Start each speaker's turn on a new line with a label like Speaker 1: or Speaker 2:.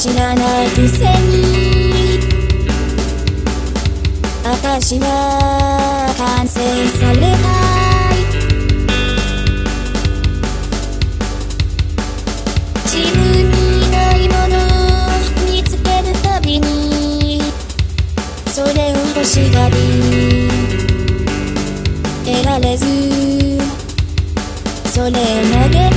Speaker 1: 知らない。くせに私は完成されない。自分にないもの見つけるたびにそれを欲しがり得られずそれをで